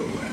to it.